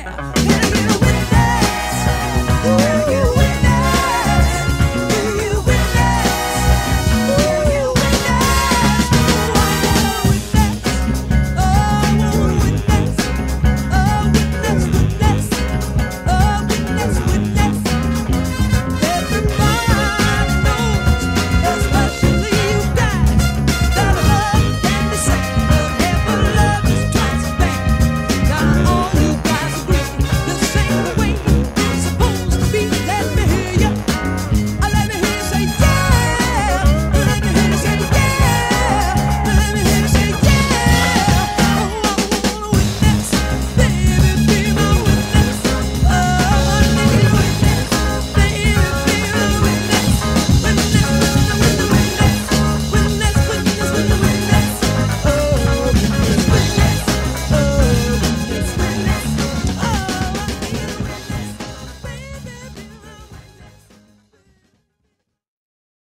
back.